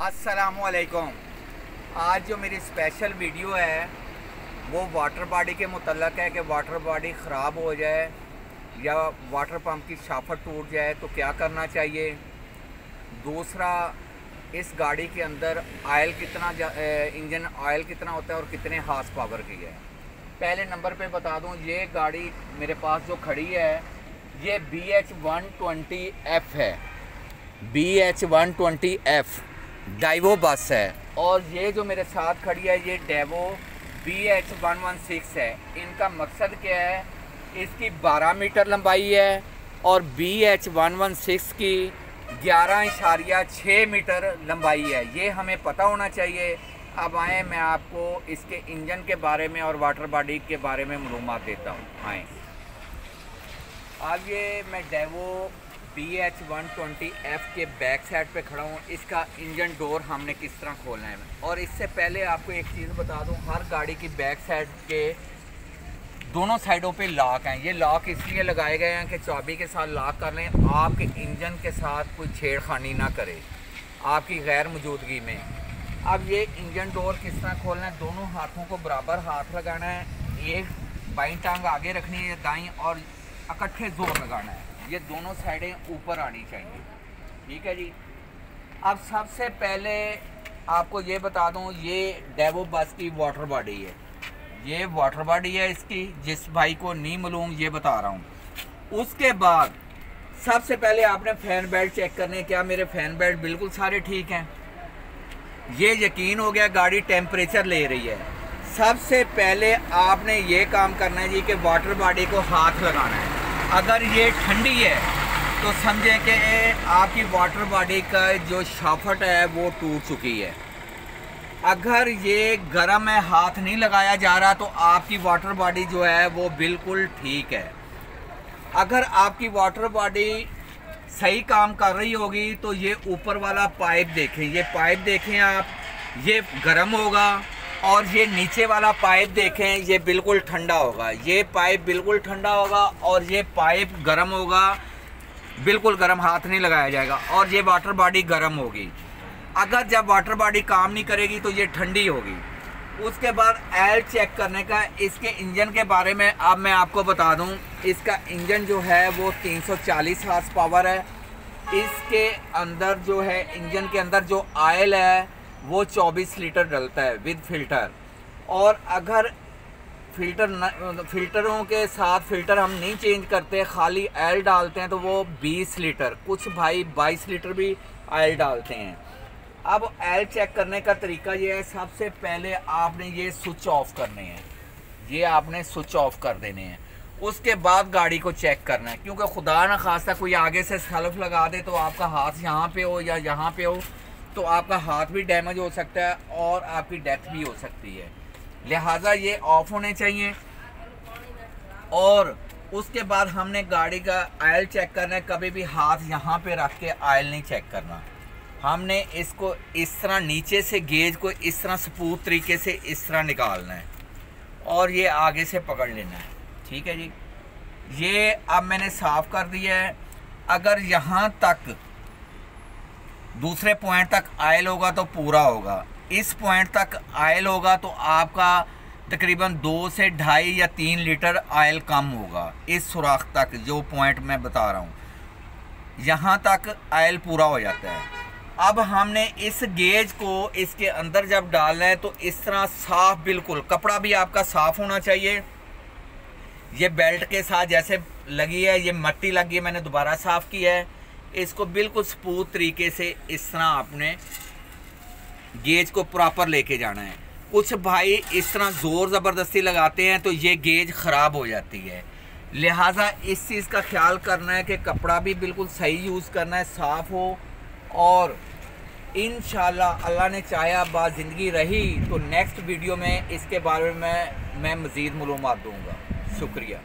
असलकुम आज जो मेरी स्पेशल वीडियो है, वो वाटर बॉडी के मतलब है कि वाटर बॉडी ख़राब हो जाए या वाटर पंप की शाफट टूट जाए तो क्या करना चाहिए? दूसरा, इस गाड़ी के अंदर आयल कितना इंजन ऑयल कितना होता है और कितने हार्स पावर की है। पहले नंबर पे बता दूँ, ये गाड़ी मेरे पास जो खड़ी है, ये B H one twenty F है। B H one twenty F Daewoo bus है। और ये जो मेरे साथ खड़ी है, ये Daewoo B H one one six है। इनका मकसद क्या है? इसकी 12 मीटर लंबाई है और B H one one six की ग्यारह इशारिया छः मीटर लंबाई है। ये हमें पता होना चाहिए। अब आए, मैं आपको इसके इंजन के बारे में और वाटर बॉडी के बारे में मालूम देता हूँ। आए। अब ये मैं Daewoo B H one twenty F के बैक साइड पे खड़ा हूँ। इसका इंजन डोर हमने किस तरह खोलना है? और इससे पहले आपको एक चीज़ बता दूँ, हर गाड़ी की बैक साइड के दोनों साइडों पे लॉक हैं। ये लॉक इसलिए लगाए गए हैं कि चाबी के साथ लॉक कर लें आपके इंजन के साथ कोई छेड़खानी ना करे, आपकी गैर मौजूदगी में। अब ये इंजन डोर किस तरह खोलना है? दोनों हाथों को बराबर हाथ लगाना है। एक बाई टांग आगे रखनी है, दाई और इकट्ठे ज़ोर लगाना है। ये दोनों साइडें ऊपर आनी चाहिए। ठीक है जी? अब सबसे पहले आपको ये बता दूँ, ये डेवो बस की वाटर बॉडी है। ये वाटर बॉडी है इसकी, जिस भाई को नहीं मालूम, ये बता रहा हूँ। उसके बाद सबसे पहले आपने फ़ैन बेल्ट चेक करने क्या मेरे फ़ैन बेल्ट बिल्कुल सारे ठीक हैं? ये यकीन हो गया, गाड़ी टेम्परेचर ले रही है। सबसे पहले आपने ये काम करना है जी कि वाटर बॉडी को हाथ लगाना है। अगर ये ठंडी है तो समझें कि आपकी वाटर बॉडी का जो शाफट है, वो टूट चुकी है। अगर ये गर्म है, हाथ नहीं लगाया जा रहा तो आपकी वाटर बॉडी जो है, वो बिल्कुल ठीक है। अगर आपकी वाटर बॉडी सही काम कर रही होगी तो ये ऊपर वाला पाइप देखें। ये पाइप देखें आप, ये गर्म होगा। और ये नीचे वाला पाइप देखें, ये बिल्कुल ठंडा होगा। ये पाइप बिल्कुल ठंडा होगा और ये पाइप गर्म होगा। बिल्कुल गर्म, हाथ नहीं लगाया जाएगा और ये वाटर बॉडी गर्म होगी। अगर जब वाटर बॉडी काम नहीं करेगी तो ये ठंडी होगी। उसके बाद एल चेक करने का, इसके इंजन के बारे में अब मैं आपको बता दूँ। इसका इंजन जो है, वो 340 हार्स पावर है। इसके अंदर जो है, इंजन के अंदर जो आयल है वो 24 लीटर डलता है विद फ़िल्टर। और अगर फ़िल्टर न, फिल्टरों के साथ फ़िल्टर हम नहीं चेंज करते खाली आयल डालते हैं तो वो 20 लीटर कुछ भाई 22 लीटर भी आयल डालते हैं। अब एल चेक करने का तरीका ये है सबसे पहले आपने ये स्विच ऑफ़ करने हैं। ये आपने स्विच ऑफ़ कर देने हैं। उसके बाद गाड़ी को चेक करना है क्योंकि खुदा ना खासा कोई आगे से सेल्फ लगा दे तो आपका हाथ यहाँ पे हो या यहाँ पे हो। तो आपका हाथ भी डैमेज हो सकता है और आपकी डेथ भी हो सकती है। लिहाजा ये ऑफ़ होने चाहिए। और उसके बाद हमने गाड़ी का आयल चेक करना है। कभी भी हाथ यहाँ पे रख के आयल नहीं चेक करना। हमने इसको इस तरह नीचे से गेज को इस तरह सपूत तरीके से इस तरह निकालना है। और ये आगे से पकड़ लेना है। ठीक है जी? ये अब मैंने साफ़ कर दिया है। अगर यहाँ तक दूसरे पॉइंट तक आयल होगा तो पूरा होगा। इस पॉइंट तक आयल होगा तो आपका तकरीबन दो से ढाई या तीन लीटर आयल कम होगा, इस सुराख तक, जो पॉइंट मैं बता रहा हूँ। यहाँ तक आयल पूरा हो जाता है। अब हमने इस गेज को इसके अंदर जब डालना है तो इस तरह साफ़ बिल्कुल, कपड़ा भी आपका साफ़ होना चाहिए। ये बेल्ट के साथ जैसे लगी है, ये मट्टी लगी है, मैंने दोबारा साफ़ किया है। इसको बिल्कुल स्पूत तरीके से इस तरह आपने गेज को प्रॉपर लेके जाना है। कुछ भाई इस तरह ज़ोर ज़बरदस्ती लगाते हैं तो ये गेज ख़राब हो जाती है। लिहाजा इस चीज़ का ख्याल करना है कि कपड़ा भी बिल्कुल सही यूज़ करना है, साफ़ हो और इन अल्लाह ने चाहा बात ज़िंदगी रही तो नेक्स्ट वीडियो में इसके बारे में मैं मज़ीद मालूम दूँगा। शुक्रिया।